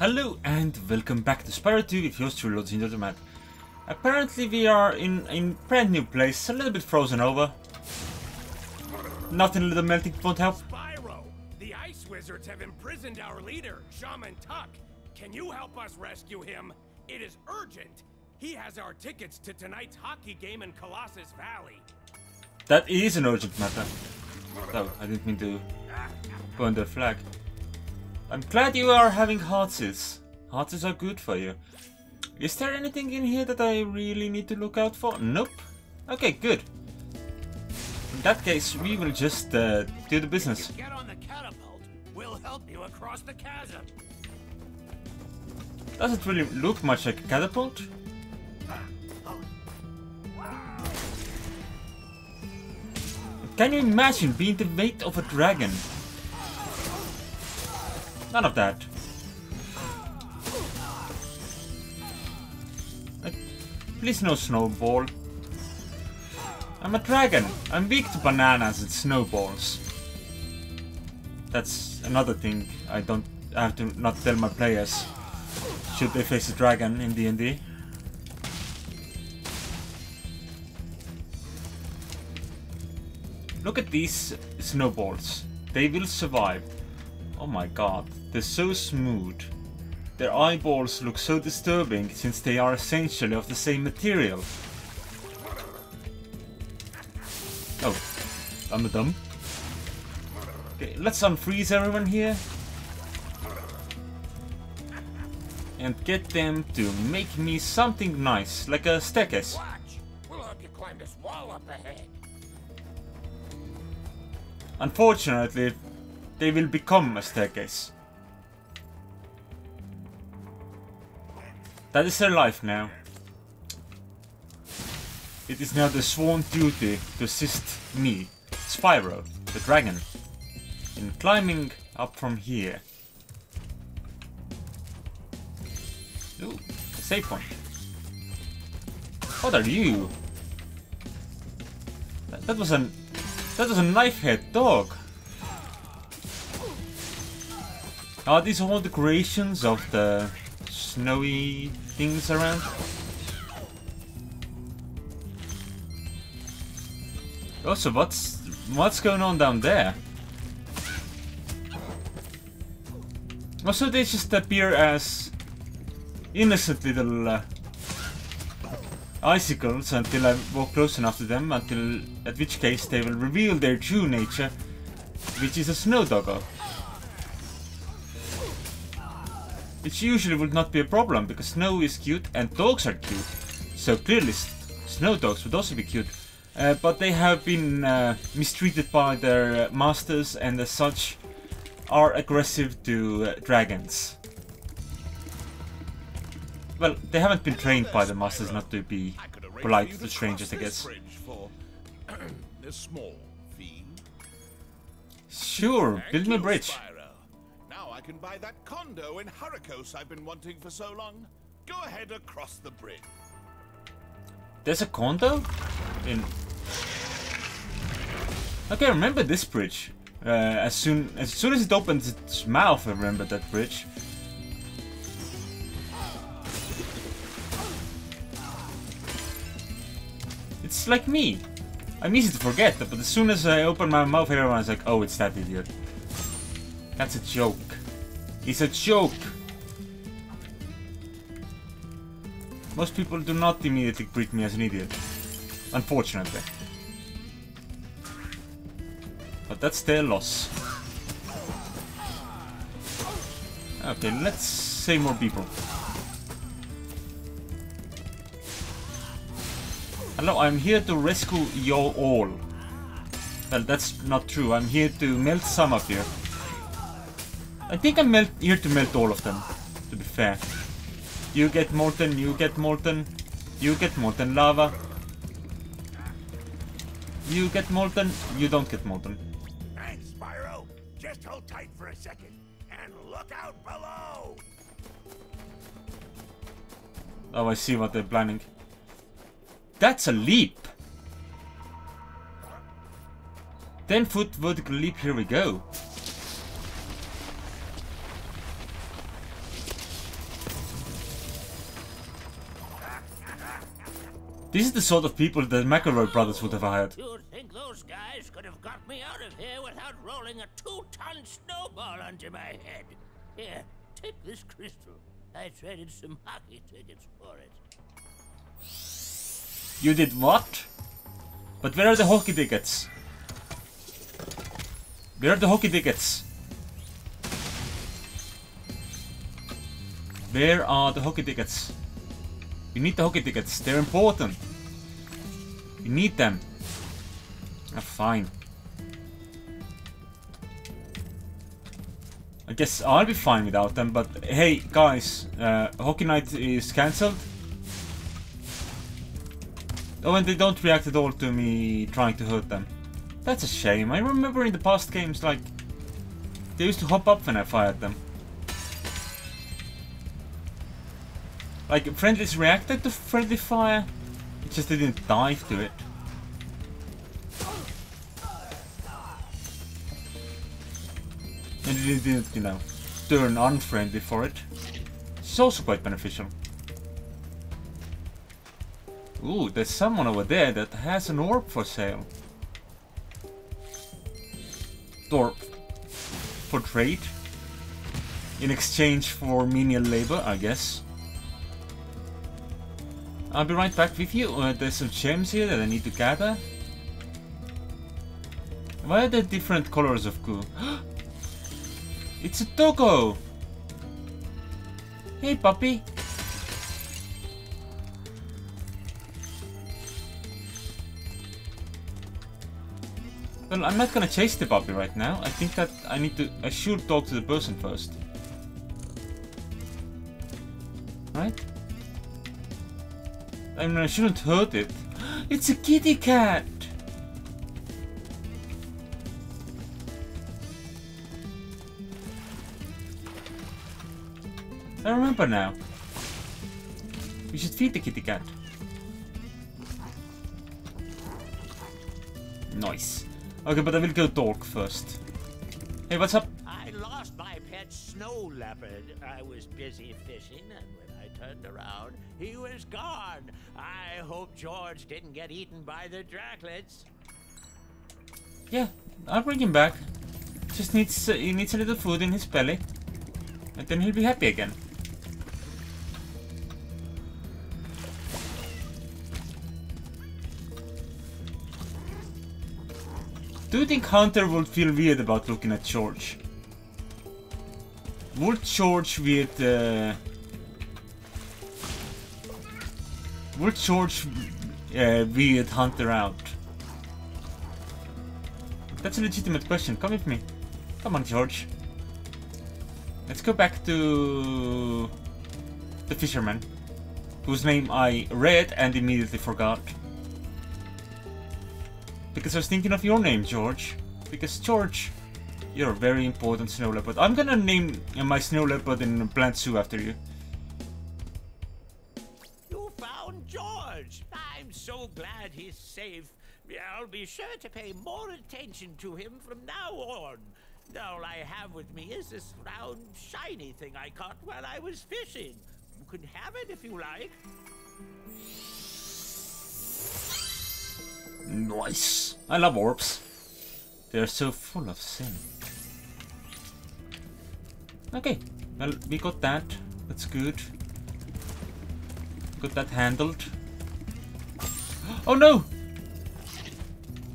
Hello and welcome back to Spyro 2 with yours truly, Lord the Mad. Apparently we are in a brand new place, a little bit frozen over. Nothing a little melting won't help. Spyro, the Ice Wizards have imprisoned our leader, Shaman Tuck. Can you help us rescue him? It is urgent. He has our tickets to tonight's hockey game in Colossus Valley. That is an urgent matter. Oh, I didn't mean to burn the flag. I'm glad you are having heartses. Heartses are good for you. Is there anything in here that I really need to look out for? Nope. Okay, good. In that case, we will just uh, do the business. Get on the catapult. We'll help you across the chasm. Doesn't really look much like a catapult. Can you imagine being the weight of a dragon? None of that. Please no snowball. I'm a dragon. I'm weak to bananas and snowballs. That's another thing I don't I have to not tell my players should they face a dragon in D&D. Look at these snowballs. They will survive. Oh my god, they're so smooth. Their eyeballs look so disturbing since they are essentially of the same material. Oh, I'm a dumb. Okay, let's unfreeze everyone here. And get them to make me something nice, like a staircase. We'll help you climb this wall up ahead. Unfortunately, they will become a staircase. That is their life now. It is now the sworn duty to assist me, Spyro, the dragon, in climbing up from here. Ooh, a save point. What are you? That, that was an that was a knife head dog. Are these all the creations of the snowy things around? Also, what's what's going on down there? Also, they just appear as innocent little uh, icicles until I walk close enough to them, until at which case they will reveal their true nature, which is a snow doggo. Which usually would not be a problem, because snow is cute and dogs are cute. So clearly snow dogs would also be cute. Uh, but they have been uh, mistreated by their masters and as such are aggressive to uh, dragons. Well, they haven't been trained by the masters not to be polite to strangers, I guess. Small. Sure, build me a bridge. Can buy that condo in Hurricos I've been wanting for so long. Go ahead across the bridge. There's a condo? In... Okay, I remember this bridge. Uh, as soon as soon as it opens its mouth, I remember that bridge. It's like me. I'm easy to forget, but as soon as I open my mouth, everyone's like, oh, it's that idiot. That's a joke. It's a joke. Most people do not immediately greet me as an idiot. Unfortunately. But that's their loss. Okay, let's save more people. Hello, I'm here to rescue you all. Well, that's not true. I'm here to melt some of you. I think I'm melt here to melt all of them, to be fair. You get molten, you get molten, you get molten lava. You get molten, you don't get molten. Thanks, Spyro. Just hold tight for a second and look out below. Oh, I see what they're planning. That's a leap! 10 foot vertical leap, here we go. This is the sort of people that McElroy brothers would have hired. You think those guys could have got me out of here without rolling a two-ton snowball onto my head? Here, take this crystal. I traded some hockey tickets for it. You did what? But where are the hockey tickets? Where are the hockey tickets? Where are the hockey tickets? You need the hockey tickets. They're important. You need them. Ah, fine. I guess I'll be fine without them, but hey, guys, uh, Hockey Night is cancelled. Oh, and they don't react at all to me trying to hurt them. That's a shame. I remember in the past games, like, they used to hop up when I fired them. Like, friendlies reacted to friendly fire, it just didn't dive to it. And it didn't, you know, turn unfriendly for it. It's also quite beneficial. Ooh, there's someone over there that has an orb for sale. Or for trade. In exchange for menial labor, I guess. I'll be right back with you. Uh, there's some gems here that I need to gather. Why are there different colors of goo? it's a doggo! Hey puppy! Well, I'm not gonna chase the puppy right now. I think that I need to... I should talk to the person first. Right? I mean, I shouldn't hurt it. It's a kitty cat! I remember now. We should feed the kitty cat. Nice. Okay, but I will go talk first. Hey, what's up? I lost my pet snow leopard. I was busy fishing, and turned around, he was gone. I hope George didn't get eaten by the Draclets. Yeah, I'll bring him back. Just needs uh, he needs a little food in his belly, and then he'll be happy again. Do you think Hunter would feel weird about looking at George? Would George weird uh, Would George uh, weird Hunter out? That's a legitimate question. Come with me. Come on, George. Let's go back to the fisherman, whose name I read and immediately forgot. Because I was thinking of your name, George. Because George, you're a very important snow leopard. I'm gonna name my snow leopard in Planet Zoo after. You he's safe. I'll be sure to pay more attention to him from now on. All I have with me is this round, shiny thing I caught while I was fishing. You can have it if you like. Nice. I love orbs. They're so full of sin. Okay, well, we got that. That's good. Got that handled. Oh no!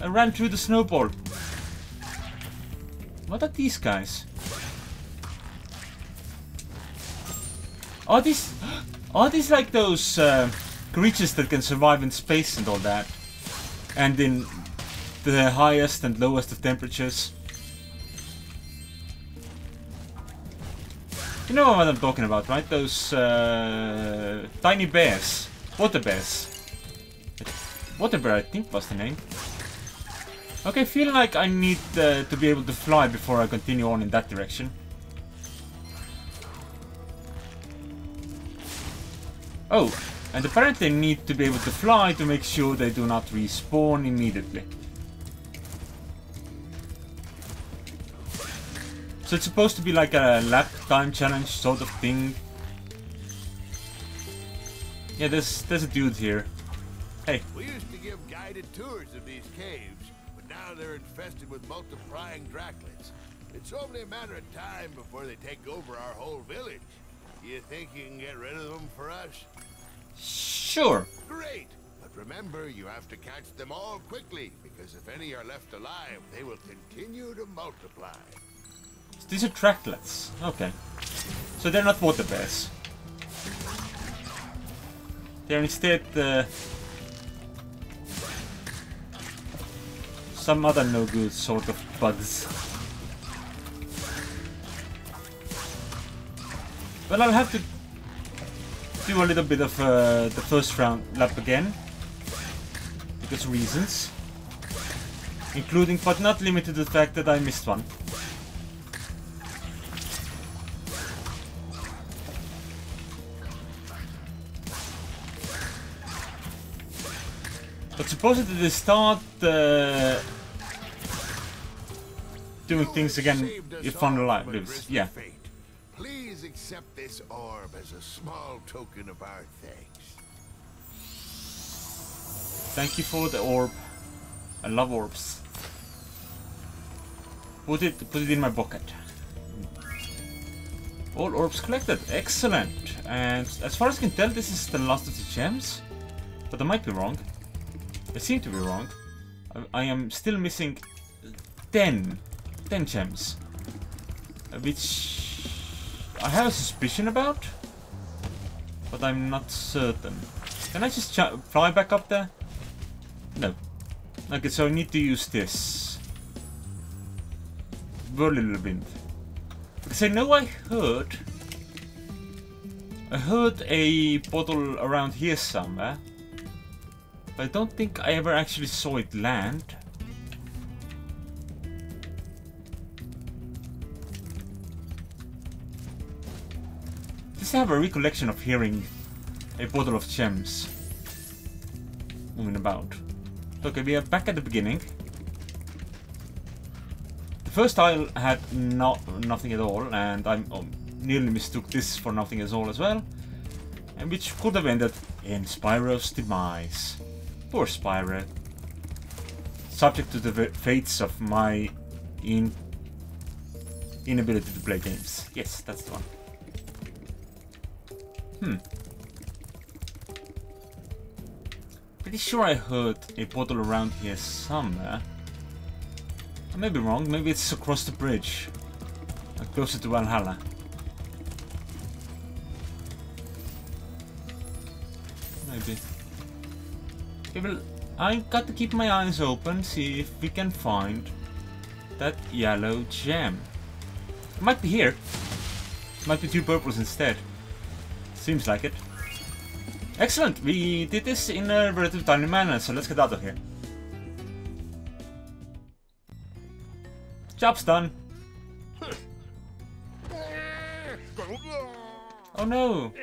I ran through the snowball. What are these guys? Are these... Are these like those uh, creatures that can survive in space and all that? And in the highest and lowest of temperatures? You know what I'm talking about, right? Those uh, tiny bears. Water bears. Water bear, I think was the name. Okay, feel like I need uh, to be able to fly before I continue on in that direction. Oh, and apparently I need to be able to fly to make sure they do not respawn immediately. So it's supposed to be like a lap time challenge sort of thing. Yeah, there's there's a dude here. Hey, We used to give guided tours of these caves, but now they're infested with multiplying Draclets. It's only a matter of time before they take over our whole village. You think you can get rid of them for us? sure. Great! But remember, you have to catch them all quickly, because if any are left alive, they will continue to multiply. These are Draclets. Okay. So they're not water bears. They're instead uh, some other no good sort of bugs. Well, I'll have to do a little bit of uh, the first round lap again. Because reasons. Including, but not limited to the fact that I missed one. But supposedly they start uh, doing things again Saved us if Thunder all Light lives. Yeah. fate. Please accept this orb as a small token of our thanks. Thank you for the orb. I love orbs. Put it put it in my bucket. All orbs collected. Excellent. And as far as I can tell, this is the last of the gems. But I might be wrong. I seem to be wrong. I, I am still missing 10. 10 gems. Which I have a suspicion about. But I'm not certain. Can I just fly back up there? No. Okay, so I need to use this. Whirly little wind. Because I know I heard... I heard a bottle around here somewhere. But I don't think I ever actually saw it land. Just have a recollection of hearing a bottle of gems moving about. Okay, we are back at the beginning. The first tile had not nothing at all, and I um, nearly mistook this for nothing at all as well, and which could have ended in Spyro's demise. Poor Spyro. Subject to the fates of my in inability to play games. Yes, that's the one. Hmm. Pretty sure I heard a bottle around here somewhere. I may be wrong, maybe it's across the bridge. uh, Closer to Valhalla. Maybe. Well, I got to keep my eyes open, see if we can find that yellow gem. It might be here. Might be two purples instead. Seems like it. Excellent! We did this in uh, a relatively timely manner, so let's get out of here. Job's done. Oh no!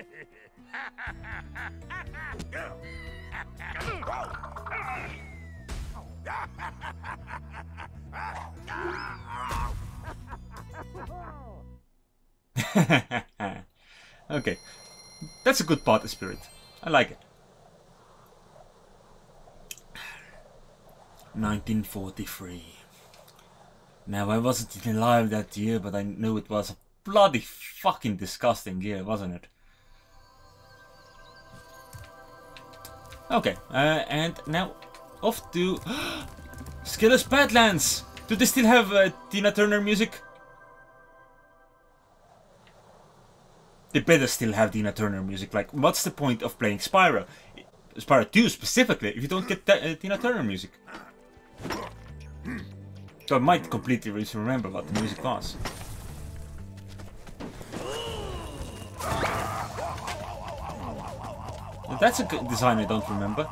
okay. That's a good party spirit. I like it. 1943. Now, I wasn't alive that year, but I know it was a bloody fucking disgusting year, wasn't it? Okay, uh, and now off to Skelos Badlands! Do they still have uh, Tina Turner music? They better still have Tina Turner music. Like, what's the point of playing Spyro? Spyro 2 specifically, if you don't get uh, Tina Turner music. So I might completely remember what the music was. That's a good design I don't remember.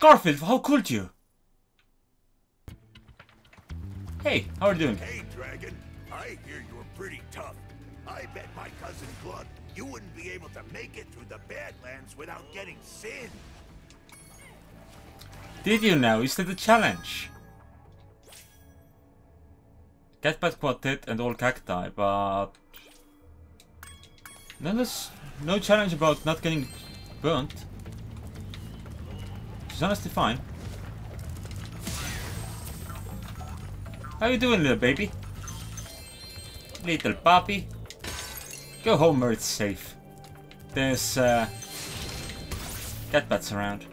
Garfield, how could you? Hey, how are you doing? Hey, Dragon, I hear you're pretty tough. I bet my cousin Glug you wouldn't be able to make it through the Badlands without getting sin. Did you know? Is that a challenge? Catbat Quartet and all cacti, but no, there's no challenge about not getting burnt. It's honestly fine. How you doing, little baby? Little puppy. Go home where it's safe. There's uh, catbats around.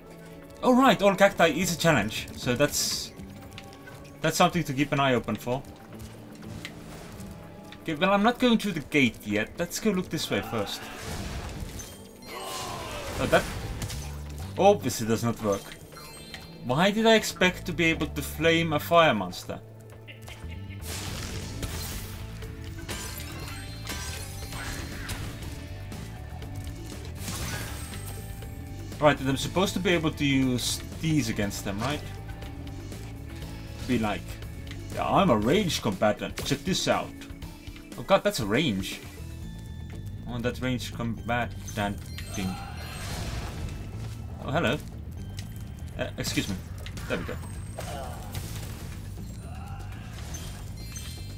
Oh right, all cacti is a challenge, so that's that's something to keep an eye open for. Okay, well I'm not going through the gate yet. Let's go look this way first. Oh, that obviously does not work. Why did I expect to be able to flame a fire monster? Right, I'm supposed to be able to use these against them, right? Be like, yeah, I'm a range combatant. Check this out. Oh god, that's a range. On oh, that range combatant thing. Oh, hello. Uh, excuse me. There we go.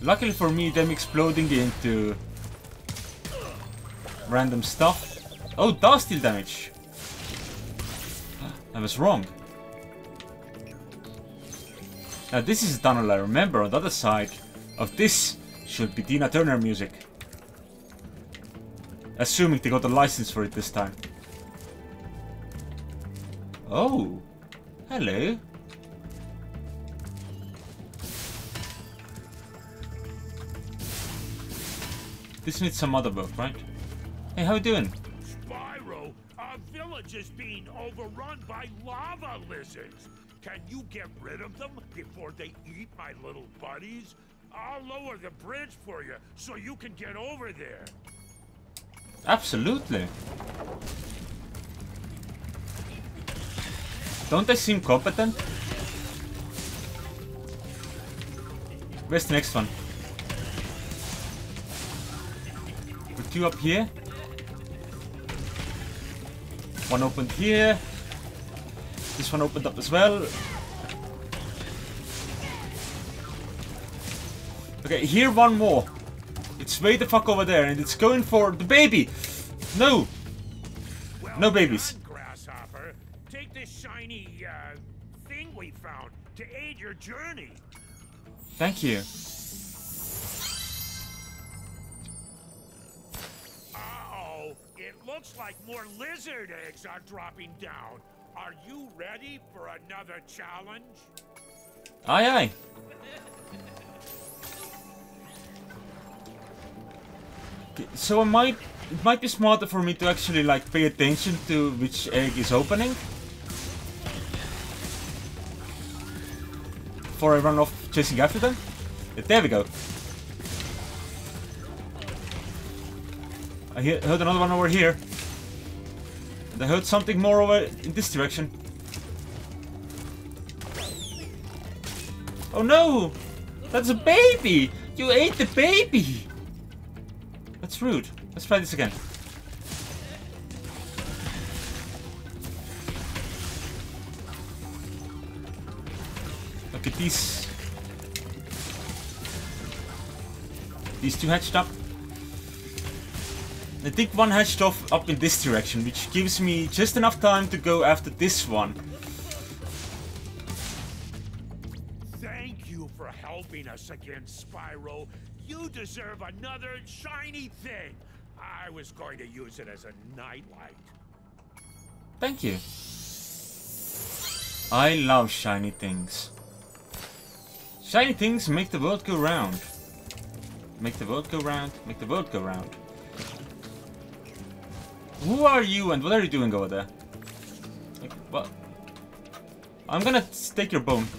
Luckily for me, them exploding into random stuff. Oh, does deal damage. Was wrong. Now this is a tunnel I remember. On the other side of this should be Tina Turner music. Assuming they got a license for it this time. Oh. Hello. This needs some other work, right? Hey, how you doing? Village is being overrun by lava lizards. Can you get rid of them before they eat my little buddies? I'll lower the bridge for you so you can get over there. Absolutely. Don't they seem competent? Where's the next one? Put you up here? One opened here. This one opened up as well. Okay, here one more. It's way the fuck over there and it's going for the baby. No. No babies. Done, grasshopper. Take this shiny uh, thing we found to aid your journey. Thank you. Looks like more lizard eggs are dropping down. Are you ready for another challenge? Aye, aye. So it might it might be smarter for me to actually like pay attention to which egg is opening. Before I run off chasing after them. There we go. I heard another one over here. I heard something more over in this direction. Oh no! That's a baby! You ate the baby! That's rude. Let's try this again. Look at these. These two hatched up. I think one hatched off up in this direction, which gives me just enough time to go after this one. Thank you for helping us against Spyro. You deserve another shiny thing. I was going to use it as a nightlight. Thank you. I love shiny things. Shiny things make the world go round. Make the world go round, make the world go round. Who are you and what are you doing over there? Like, what? I'm gonna take your bone.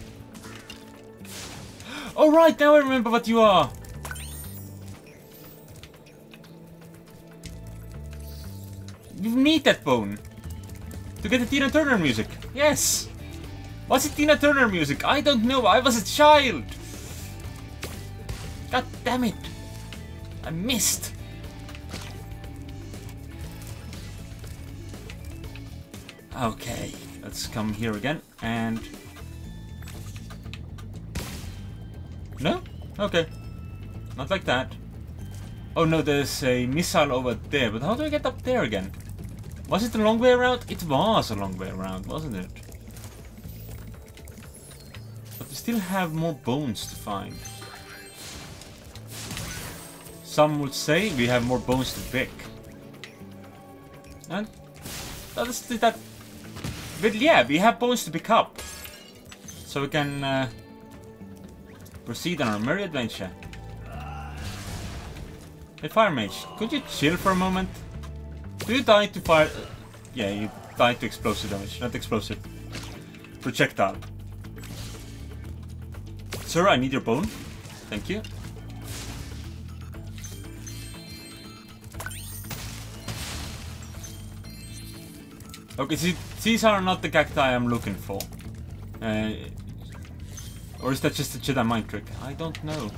Oh right, now I remember what you are! You need that bone! To get the Tina Turner music! Yes! What's it Tina Turner music? I don't know, I was a child! God damn it! I missed! Okay, let's come here again and... No? Okay. Not like that. Oh no, there's a missile over there, but how do I get up there again? Was it a long way around? It was a long way around, wasn't it? But we still have more bones to find. Some would say we have more bones to pick. And that is that. But yeah, we have bones to pick up, so we can uh, proceed on our merry adventure. Hey, Fire Mage, could you chill for a moment? Do you die to fire? Uh, yeah, you die to explosive damage, not explosive. Projectile. Sir, I need your bone. Thank you. Okay, see, these are not the cacti I'm looking for. Uh, or is that just a Jedi mind trick? I don't know.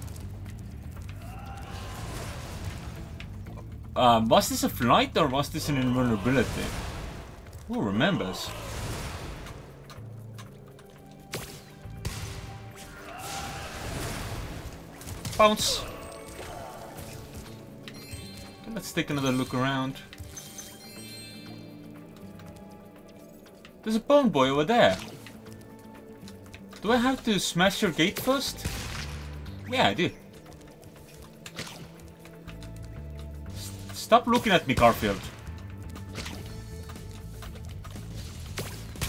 Um, was this a flight or was this an invulnerability? Who remembers? Bounce! Let's take another look around. There's a bone boy over there. Do I have to smash your gate first? Yeah, I do. S stop looking at me, Garfield.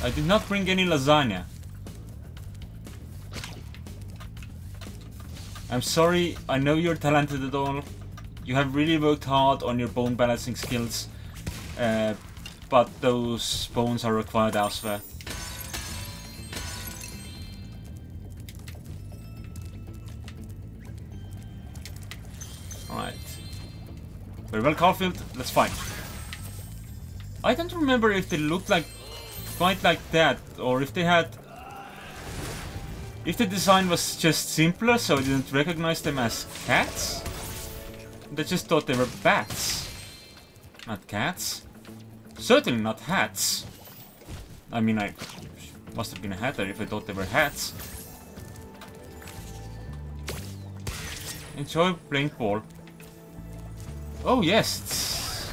I did not bring any lasagna. I'm sorry, I know you're talented at all. You have really worked hard on your bone balancing skills. Uh, but those bones are required elsewhere. Alright. Very well, Caulfield, let's fight. I don't remember if they looked like quite like that, or if they had... If the design was just simpler, so I didn't recognize them as cats? They just thought they were bats. Not cats. Certainly not hats. I mean, I must have been a hatter if I thought they were hats. Enjoy playing ball. Oh yes,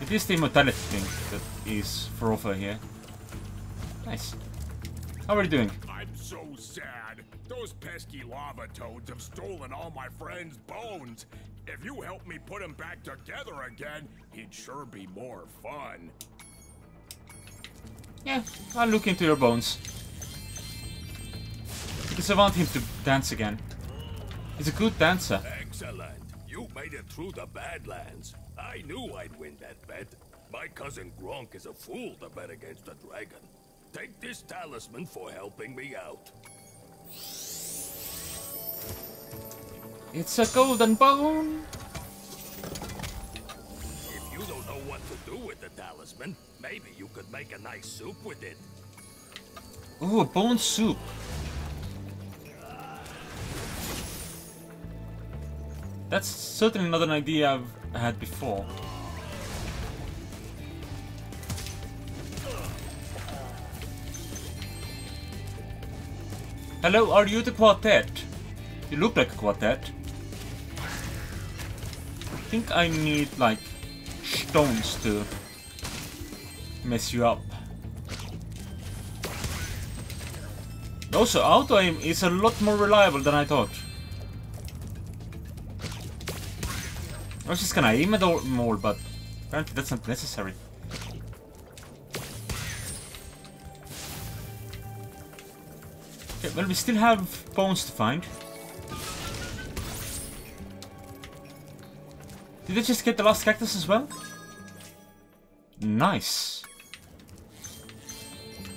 it is the immortality thing that is for offer here. Nice. How are you doing? I'm so sad. Those pesky lava toads have stolen all my friend's bones. If you help me put him back together again, he'd sure be more fun. Yeah, I'll look into your bones. Because I want him to dance again. He's a good dancer. Excellent. You made it through the Badlands. I knew I'd win that bet. My cousin Gronk is a fool to bet against a dragon. Take this talisman for helping me out. It's a golden bone. If you don't know what to do with the talisman, maybe you could make a nice soup with it. Ooh, a bone soup. That's certainly not an idea I've had before. Hello, are you the quartet? You look like a quartet. I think I need, like, stones to mess you up. Also, auto aim is a lot more reliable than I thought. I was just gonna aim it all more, but apparently that's not necessary. Okay, well we still have bones to find. Did I just get the last cactus as well? Nice.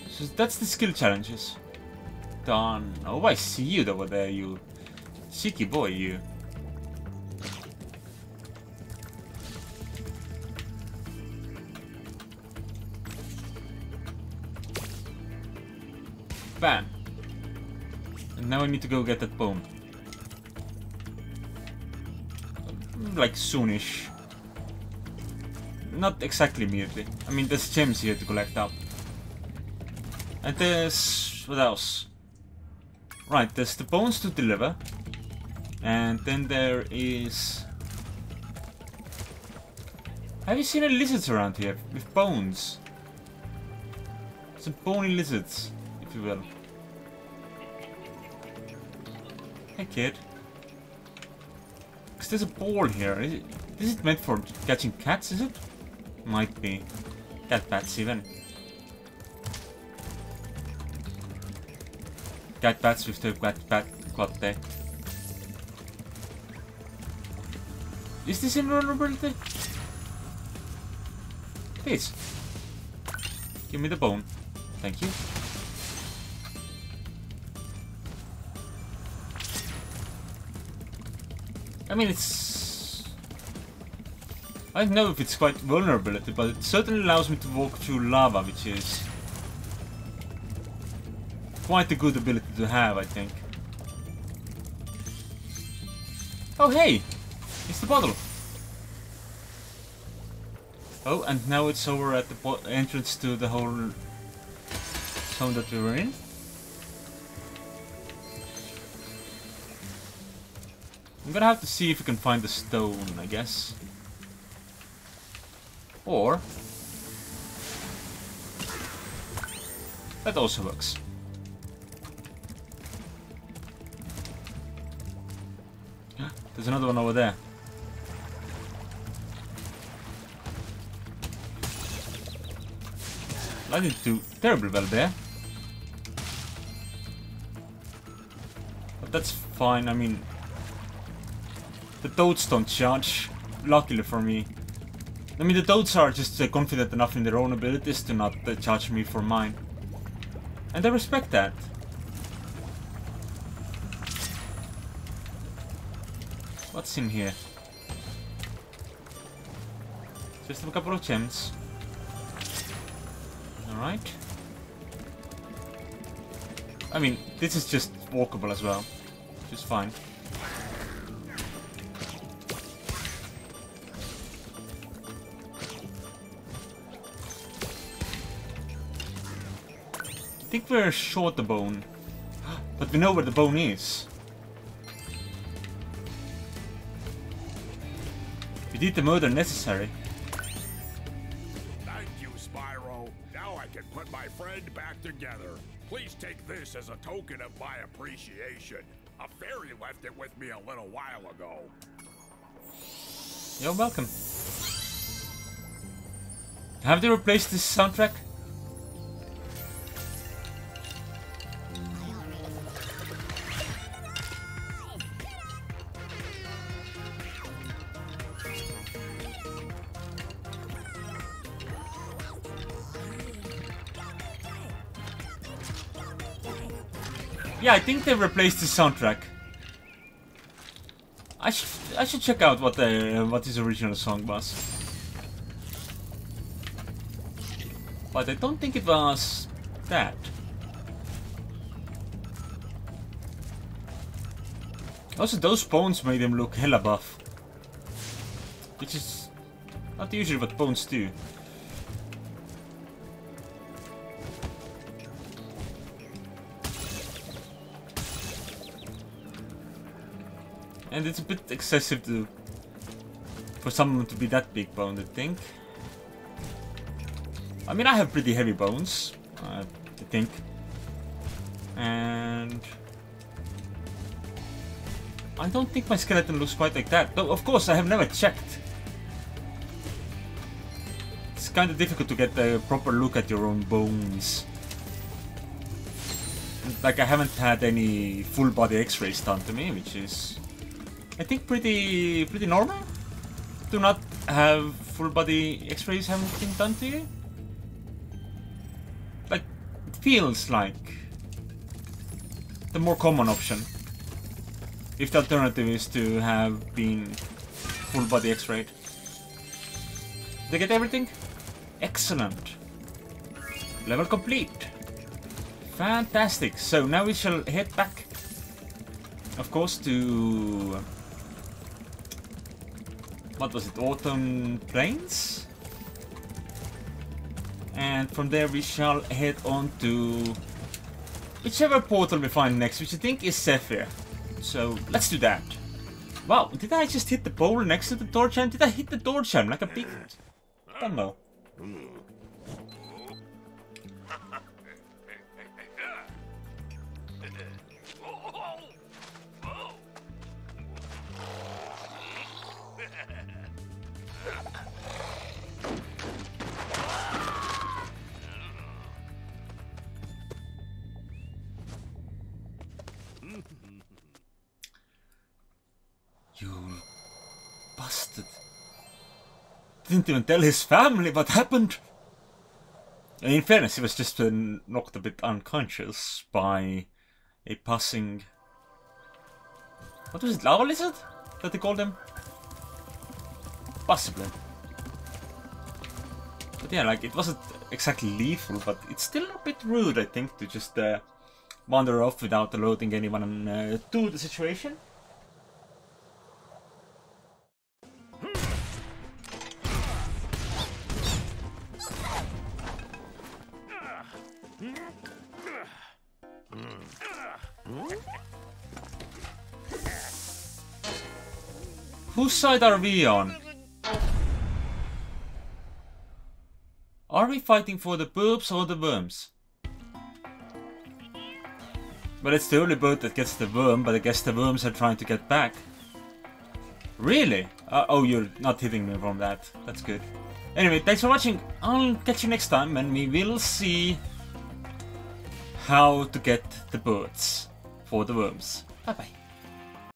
So that's the skill challenges. Done. Oh, I see you over there, you cheeky boy, you. Bam. And now I need to go get that bone. Like soonish. Not exactly immediately. I mean, there's gems here to collect up. And there's... what else? Right, there's the bones to deliver. And then there is... Have you seen any lizards around here with bones? Some bony lizards, if you will. Hey kid. Because there's a ball here. Is it, is it meant for catching cats, is it? Might be. Cat bats even. Cat bats with the cat bat clatte. Is this invulnerability? Please. Give me the bone. Thank you. I mean, it's... I don't know if it's quite vulnerability, but it certainly allows me to walk through lava, which is... Quite a good ability to have, I think. Oh, hey! It's the bottle! Oh, and now it's over at the entrance to the whole zone that we were in. I'm gonna have to see if we can find the stone, I guess. Or... That also works. There's another one over there. I didn't do terribly well there. But that's fine, I mean... The toads don't charge, luckily for me. I mean, the toads are just uh, confident enough in their own abilities to not uh, charge me for mine. And I respect that. What's in here? Just a couple of gems. Alright. I mean, this is just walkable as well. Is fine. Think we're short the bone. But we know where the bone is. We did the murder necessary. Thank you, Spyro. Now I can put my friend back together. Please take this as a token of my appreciation. A fairy left it with me a little while ago. You're welcome. Have they replaced this soundtrack? I think they replaced the soundtrack. I should I should check out what the what his original song was. But I don't think it was that. Also, those bones made him look hella buff. Which is not usually what bones do. And it's a bit excessive to for someone to be that big boned, I think. I mean, I have pretty heavy bones, uh, I think. And... I don't think my skeleton looks quite like that. Though, of course, I have never checked. It's kind of difficult to get a proper look at your own bones. Like, I haven't had any full body x-rays done to me, which is I think pretty pretty normal. Do not have full body x-rays haven't been done to you. Like, it feels like the more common option. If the alternative is to have been full body x-rayed. They get everything? Excellent. Level complete. Fantastic. So now we shall head back, of course, to what was it, Autumn Plains? And from there we shall head on to whichever portal we find next, which I think is Zephyr. So let's do that. Wow, did I just hit the pole next to the door jam? Did I hit the door jam like a big... I don't know. Didn't even tell his family what happened. In fairness, he was just uh, knocked a bit unconscious by a passing. What was it, lava lizard? That they called him? Possibly. But yeah, like, it wasn't exactly lethal, but it's still a bit rude, I think, to just uh, wander off without alerting anyone uh, to the situation. Side are we on? Are we fighting for the boobs or the worms? Well, it's the only boat that gets the worm, but I guess the worms are trying to get back. Really? Uh, oh, you're not hitting me from that. That's good. Anyway, thanks for watching. I'll catch you next time, and we will see how to get the birds for the worms. Bye bye.